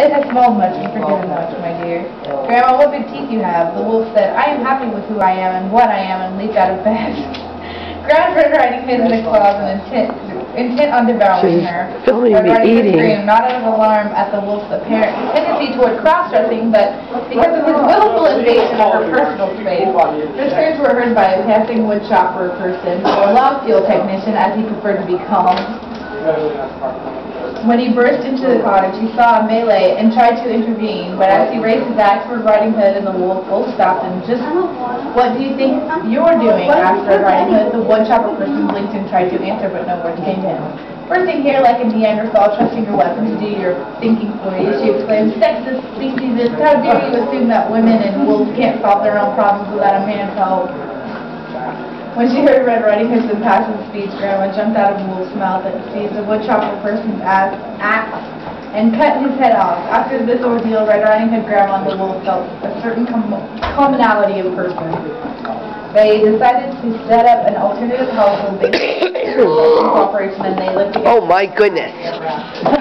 it has smelled much and forgiven much, my dear. Grandma, what big teeth you have. The wolf said, I am happy with who I am and what I am, and leaped out of bed. Grandma Red Riding Hood in the claws and intent, intent on devouring She's her. filming Red me Riding eating. screamed, not out of alarm at the wolf's apparent tendency toward cross-dressing, but because of his willful invasion of her personal space. Her screams were heard by a passing wood chopper person, or log fuel technician, as he preferred to be called. When he burst into the cottage, he saw a melee and tried to intervene, but as he raised his axe toward Riding Hood and the wolf, both stopped him. Just what do you think you're doing? asked Riding Hood. The woodchopper person blinked and tried to answer, but no words came to him. Bursting here like a Neanderthal, trusting your weapon to do your thinking for you, she exclaimed, Sexist speciesist, how dare you assume that women and wolves can't solve their own problems without a man's help? When she heard Red Riding Hood's impassioned speech, Grandma jumped out of the wolf's mouth and seized the woodchopper person's axe axe and cut his head off. After this ordeal, Red Riding Hood, Grandma, and the wolf felt a certain com- commonality in person. They decided to set up an alternative household based on cooperation, and they lived together. Oh, my goodness.